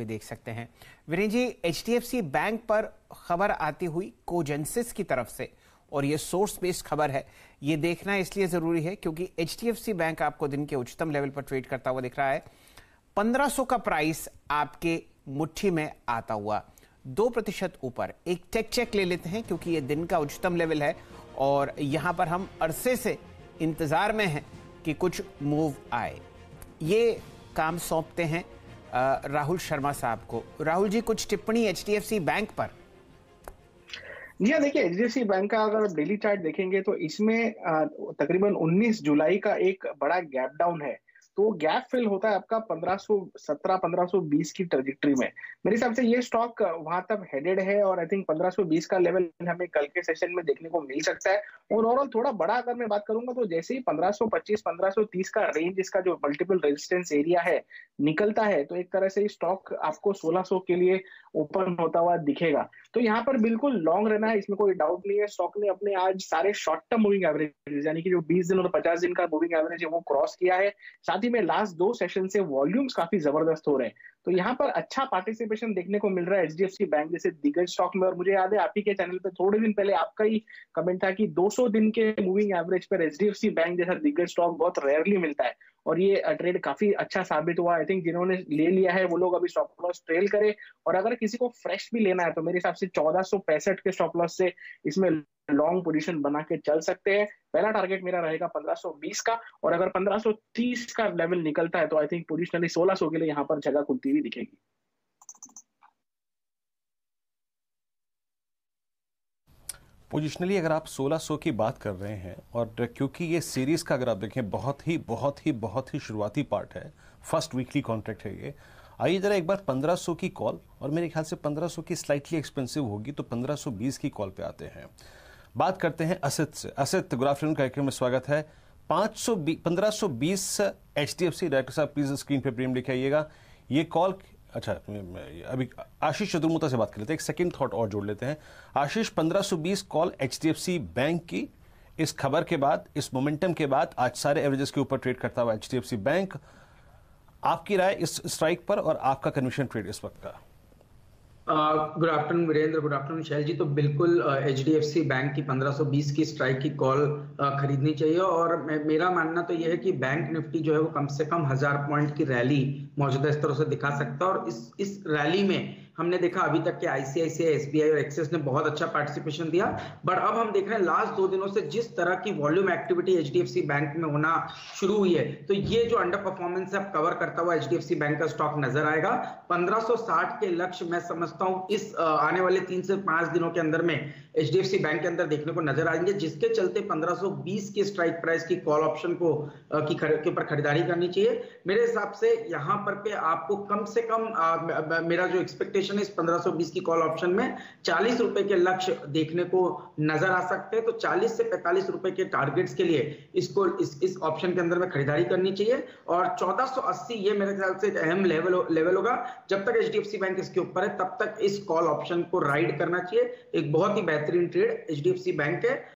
हुए देख सकते हैं। वीरेंद्र जी एच बैंक पर खबर आती हुई कोजेंसिस की तरफ़ से, और ये सोर्स बेस्ड खबर है। ये देखना इसलिए ज़रूरी है क्योंकि एच बैंक आपको दिन के उच्चतम लेवल पर ट्रेड करता हुआ दिख रहा है। 1500 का प्राइस आपके मुट्ठी में आता हुआ, दो प्रतिशत ऊपर। एक टेक चेक ले लेते हैं क्योंकि ये दिन का उच्चतम लेवल है, और यहाँ पर हम अरसे से इंतज़ार में हैं कि कुछ मूव आए। ये काम सौंपते हैं। राहुल शर्मा साहब को। राहुल जी, कुछ टिप्पणी एचडीएफसी बैंक पर? जी हाँ देखिए, एचडीएफसी बैंक का अगर डेली चार्ट देखेंगे तो इसमें तकरीबन 19 जुलाई का एक बड़ा गैप डाउन है। तो गैप फिल होता है आपका 1517 1520 की ट्रेजेक्ट्री में। मेरे हिसाब से ये स्टॉक वहाँ तक हेडेड है और आई थिंक 1520 का लेवल हमें कल के सेशन में देखने को मिल सकता है। और ओवरऑल थोड़ा बड़ा अगर मैं बात करूँगा तो जैसे ही 1525 1530 का रेंज इसका जो मल्टीपल रेजिस्टेंस एरिया है निकलता है तो एक तरह से स्टॉक आपको 1600 के लिए ओपन होता हुआ दिखेगा। तो यहाँ पर बिल्कुल लॉन्ग रहना है, इसमें कोई डाउट नहीं है। स्टॉक ने अपने आज सारे शॉर्ट टर्म मूविंग एवरेज यानी कि जो 20 दिन और 50 दिन का मूविंग एवरेज है, वो क्रॉस किया है। साथ ही में लास्ट दो सेशन से वॉल्यूम्स काफ़ी ज़बरदस्त हो रहे हैं। तो यहाँ पर अच्छा पार्टिसिपेशन देखने को मिल रहा है एचडीएफसी बैंक जैसे दिग्गज स्टॉक में, और मुझे याद है आप ही के चैनल पे थोड़े दिन पहले आपका ही कमेंट था कि 200 दिन के मूविंग एवरेज पर एचडीएफसी बैंक जैसा दिग्गज स्टॉक बहुत रेयरली मिलता है। और ये ट्रेड काफ़ी अच्छा साबित हुआ। आई थिंक जिन्होंने ले लिया है, वो लोग अभी स्टॉप लॉस ट्रेल करे। और अगर किसी को फ्रेश भी लेना है तो मेरे हिसाब से चौदह के स्टॉप लॉस से इसमें लॉन्ग पोजीशन बना के चल सकते हैं। पहला टारगेट मेरा रहेगा 1520 का और अगर 1530 का लेवल निकलता है तो आई थिंक पोजिशनली 1600 के लिए यहाँ पर जगह खुलती हुई दिखेगी। पोजिशनली अगर आप 1600 की बात कर रहे हैं और क्योंकि ये सीरीज़ का अगर आप देखें, बहुत ही बहुत ही बहुत ही शुरुआती पार्ट है। फ़र्स्ट वीकली कॉन्ट्रैक्ट है ये। आइए जरा एक बार 1500 की कॉल और मेरे ख्याल से 1500 की स्लाइटली एक्सपेंसिव होगी तो 1520 की कॉल पे आते हैं। बात करते हैं असित से। असित गुड आफ्टरनून कार्यक्रम में स्वागत है। पाँच सौ पंद्रह सौ बीस H D F C director साहब, प्लीज़ स्क्रीन पे प्रेम लिखे आइएगा ये कॉल अच्छा अभी आशीष चतुर्मुता से बात कर लेते हैं। एक सेकंड थॉट और जोड़ लेते हैं। आशीष 1520 कॉल एच बैंक की। इस खबर के बाद, इस मोमेंटम के बाद आज सारे एवरेजेस के ऊपर ट्रेड करता हुआ एचडीएफसी बैंक। आपकी राय इस स्ट्राइक पर और आपका कन्विशन ट्रेड इस वक्त का। Good afternoon Virendra good afternoon Shail ji तो बिल्कुल एच uh, बैंक की 1520 की स्ट्राइक की कॉल uh, खरीदनी चाहिए। और मेरा मानना तो यह है कि बैंक निफ्टी जो है वो कम से कम हज़ार पॉइंट की रैली मौजूदा स्तरों से दिखा सकता है। और इस इस रैली में हमने देखा अभी तक के आईसीआईसीआई एसबीआई और एक्सेस ने बहुत अच्छा पार्टिसिपेशन दिया। बट अब हम देख रहे हैं लास्ट दो दिनों से जिस तरह की वॉल्यूम एक्टिविटी एचडीएफसी बैंक में होना शुरू हुई है तो ये जो अंडर परफॉर्मेंस है कवर करता हुआ एचडीएफसी बैंक का स्टॉक नज़र आएगा। 1560 के लक्ष्य मैं समझता हूँ, इस आने वाले तीन से पाँच दिनों के अंदर में एचडीएफसी बैंक के अंदर देखने को नज़र आएँगे, जिसके चलते 1520 के स्ट्राइक प्राइस की कॉल ऑप्शन को की के ऊपर खरीदारी करनी चाहिए। मेरे हिसाब से यहाँ पर पे आपको कम से कम मेरा जो एक्सपेक्टेशन है, इस 1520 की कॉल ऑप्शन में चालीस रुपए के लक्ष्य देखने को नज़र आ सकते हैं। तो 40 से 45 रुपए के टारगेट्स के लिए इसको इस इस ऑप्शन के अंदर में खरीदारी करनी चाहिए। और 1480 ये मेरे ख्याल से एक अहम लेवल लेवल होगा। जब तक एचडीएफसी बैंक इसके ऊपर है, तब तक इस कॉल ऑप्शन को राइड करना चाहिए। एक बहुत ही बेहतरीन ट्रेड एच बैंक है।